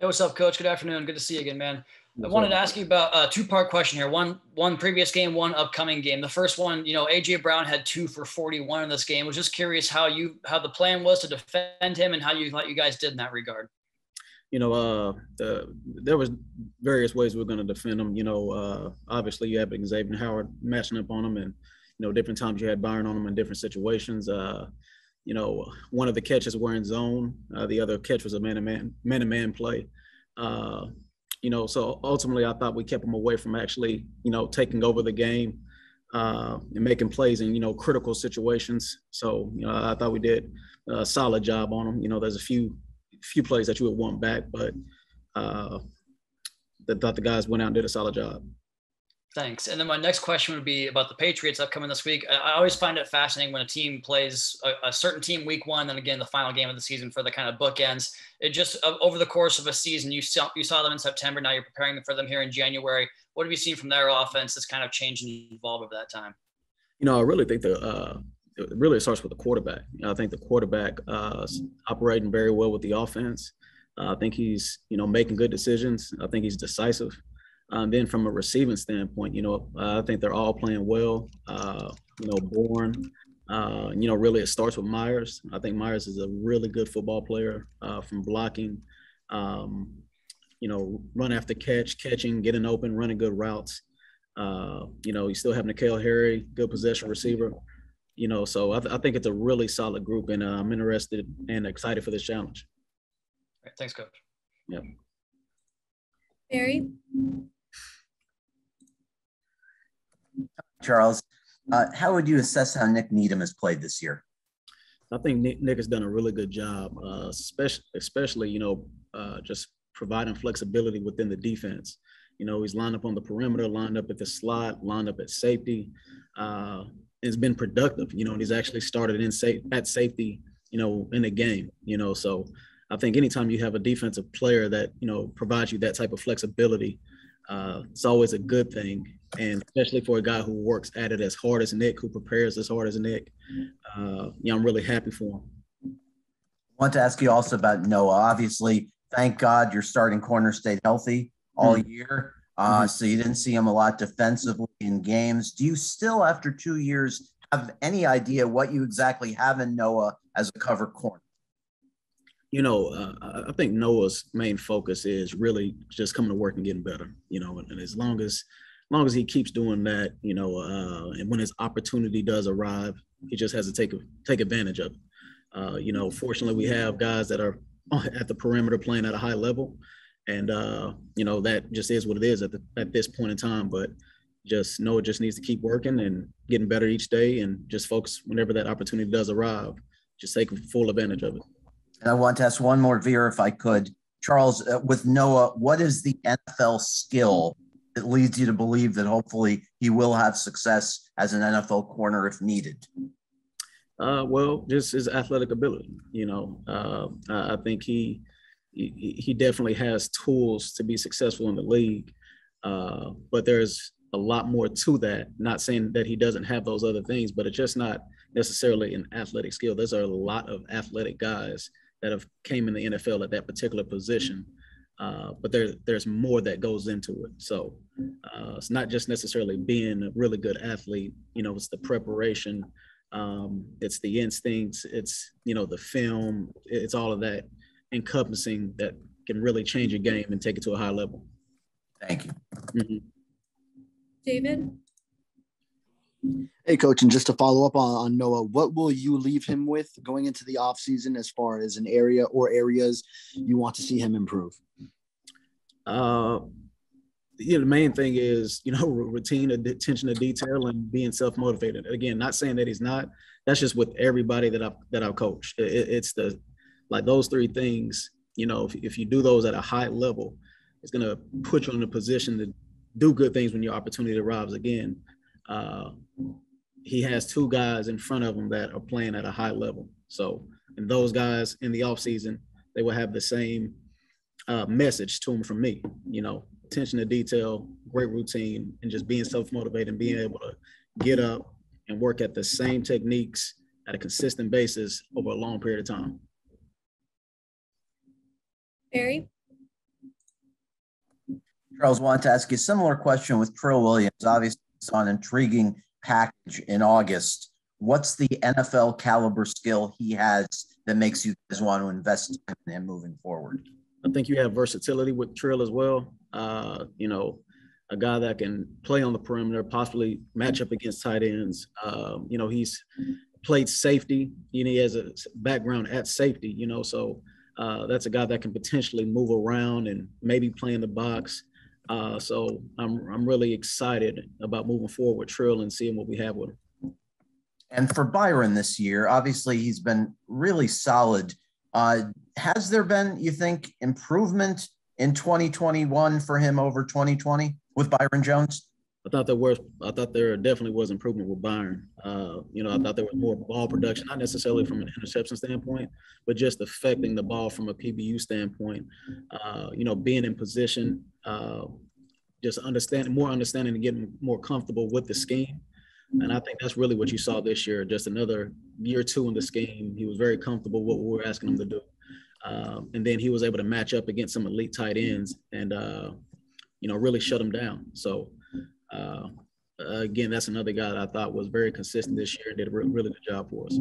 Hey, what's up, Coach? Good afternoon. Good to see you again, man. I wanted to ask you about a two-part question here. One, one previous game, one upcoming game. The first one, you know, AJ Brown had two for 41 in this game. I was just curious how you, how the plan was to defend him, and how you thought you guys did in that regard. You know, uh, the, there was various ways we are going to defend him. You know, uh, obviously you had Xavier Howard matching up on him, and you know, different times you had Byron on him in different situations. Uh, you know, one of the catches were in zone. Uh, the other catch was a man-to-man, man-to-man play. Uh, you know, so ultimately I thought we kept them away from actually, you know, taking over the game uh, and making plays in, you know, critical situations. So, you know, I thought we did a solid job on them. You know, there's a few few plays that you would want back, but uh, I thought the guys went out and did a solid job. Thanks. And then my next question would be about the Patriots upcoming this week. I always find it fascinating when a team plays a, a certain team week one, then again the final game of the season for the kind of bookends. It just over the course of a season, you saw you saw them in September. Now you're preparing for them here in January. What have you seen from their offense that's kind of changed and evolved over that time? You know, I really think the uh, it really starts with the quarterback. I think the quarterback uh, operating very well with the offense. Uh, I think he's you know making good decisions. I think he's decisive. Um, then from a receiving standpoint, you know, uh, I think they're all playing well. Uh, you know, Bourne, uh, you know, really it starts with Meyers. I think Meyers is a really good football player uh, from blocking, um, you know, run after catch, catching, getting open, running good routes. Uh, you know, you still have N'Keal Harry, good possession receiver. You know, so I, th- I think it's a really solid group, and uh, I'm interested and excited for this challenge. Right, thanks, Coach. Yep. Barry. Charles, uh, how would you assess how Nik Needham has played this year? I think Nik, Nik has done a really good job, uh, especially, especially you know, uh, just providing flexibility within the defense. You know, he's lined up on the perimeter, lined up at the slot, lined up at safety. Uh, it's been productive, you know, and he's actually started in safe at safety, you know, in the game, you know. So I think anytime you have a defensive player that you know provides you that type of flexibility, uh, it's always a good thing, and especially for a guy who works at it as hard as Nik, who prepares as hard as Nik. Uh, yeah, I'm really happy for him. I want to ask you also about Noah. Obviously, thank God your starting corner stayed healthy all mm-hmm. year, uh, mm-hmm. so you didn't see him a lot defensively in games. Do you still, after two years, have any idea what you exactly have in Noah as a cover corner? You know, uh, I think Noah's main focus is really just coming to work and getting better. You know, and, and as long as, as long as he keeps doing that, you know, uh, and when his opportunity does arrive, he just has to take take advantage of it. Uh, you know, fortunately, we have guys that are at the perimeter playing at a high level, and uh, you know that just is what it is at the, at this point in time. But just Noah just needs to keep working and getting better each day, and just focus whenever that opportunity does arrive, just take full advantage of it. And I want to ask one more, Veer, if I could. Charles, uh, with Noah, what is the NFL skill that leads you to believe that hopefully he will have success as an NFL corner if needed? Uh, well, just his athletic ability. You know, uh, I think he, he, he definitely has tools to be successful in the league, uh, but there's a lot more to that. Not saying that he doesn't have those other things, but it's just not necessarily an athletic skill. There's a lot of athletic guys that have came in the NFL at that particular position. Uh, but there, there's more that goes into it. So uh, it's not just necessarily being a really good athlete. You know, it's the preparation, um, it's the instincts, it's you know the film, it's all of that encompassing that can really change a game and take it to a high level. Thank you, mm-hmm. David. Hey, coach, and just to follow up on, on Noah, what will you leave him with going into the offseason as far as an area or areas you want to see him improve? Uh, you know, the main thing is, you know, routine, attention to detail, and being self-motivated. Again, not saying that he's not. That's just with everybody that I've that I've coached. It, it's the like those three things. You know, if, if you do those at a high level, it's going to put you in a position to do good things when your opportunity arrives again. Uh, he has two guys in front of him that are playing at a high level. So, and those guys in the offseason, they will have the same uh, message to him from me, you know, attention to detail, great routine, and just being self motivated and being able to get up and work at the same techniques at a consistent basis over a long period of time. Barry? Charles, wanted to ask you a similar question with Trill Williams. Obviously, an intriguing package in August. What's the NFL caliber skill he has that makes you guys want to invest in him moving forward? I think you have versatility with Trill as well. Uh, you know, a guy that can play on the perimeter, possibly match up against tight ends. Um, you know, he's played safety. You know, he has a background at safety. You know, so uh, that's a guy that can potentially move around and maybe play in the box. Uh, so I'm I'm really excited about moving forward with Trill and seeing what we have with him. And for Byron this year, obviously he's been really solid. Uh, has there been, you think, improvement in 2021 for him over 2020 with Byron Jones? I thought there was, I thought there definitely was improvement with Byron. Uh, you know, I thought there was more ball production, not necessarily from an interception standpoint, but just affecting the ball from a PBU standpoint. Uh, you know, being in position, uh, just understanding more understanding and getting more comfortable with the scheme. And I think that's really what you saw this year. Just another year two in the scheme. He was very comfortable with what we were asking him to do. Um, and then he was able to match up against some elite tight ends and, uh, you know, really shut him down. So, uh, again, that's another guy that I thought was very consistent this year and did a really good job for us.